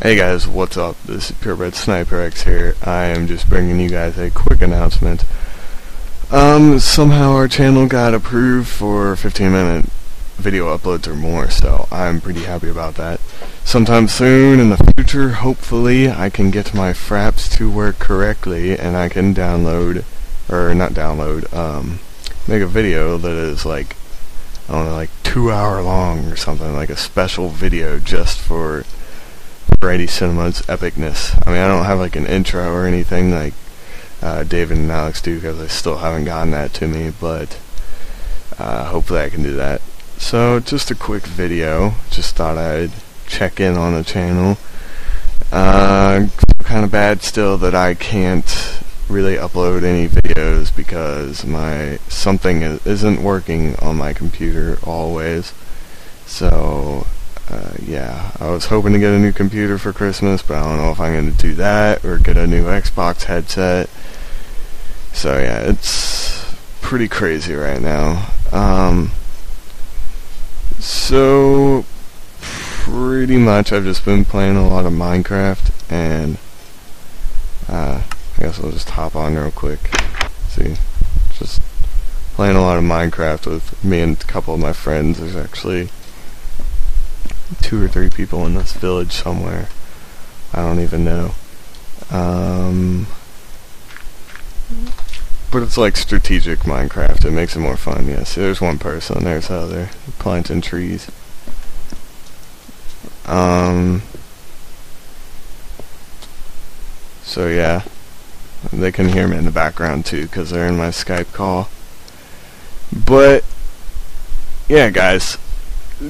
Hey guys, what's up? This is Purebred Sniper X here. I am just bringing you guys a quick announcement. Um, somehow our channel got approved for 15 minute video uploads or more, so I'm pretty happy about that. Sometime soon in the future, hopefully, I can get my fraps to work correctly and I can download, or not download, um, make a video that is like, I don't know, like two hour long or something, like a special video just for Variety Cinema's epicness. I mean, I don't have like an intro or anything like uh, David and Alex do because I still haven't gotten that to me, but uh, hopefully I can do that. So, just a quick video. Just thought I'd check in on the channel. Uh, kind of bad still that I can't really upload any videos because my something isn't working on my computer always. So uh, yeah, I was hoping to get a new computer for Christmas, but I don't know if I'm going to do that or get a new Xbox headset. So yeah, it's pretty crazy right now. Um, so pretty much I've just been playing a lot of Minecraft and uh, I guess I'll just hop on real quick. See, just playing a lot of Minecraft with me and a couple of my friends. There's actually two or three people in this village somewhere. I don't even know. Um, but it's like strategic Minecraft. It makes it more fun. Yes, there's one person. There's other planting trees. Um. So yeah, they can hear me in the background too because they're in my Skype call. But yeah, guys,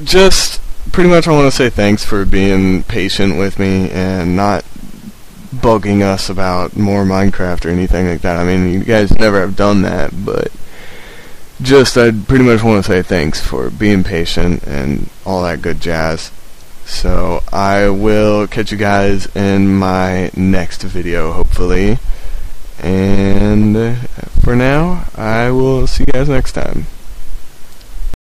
just pretty much I want to say thanks for being patient with me and not bugging us about more Minecraft or anything like that. I mean, you guys never have done that, but just I pretty much want to say thanks for being patient and all that good jazz. So I will catch you guys in my next video, hopefully. And for now, I will see you guys next time.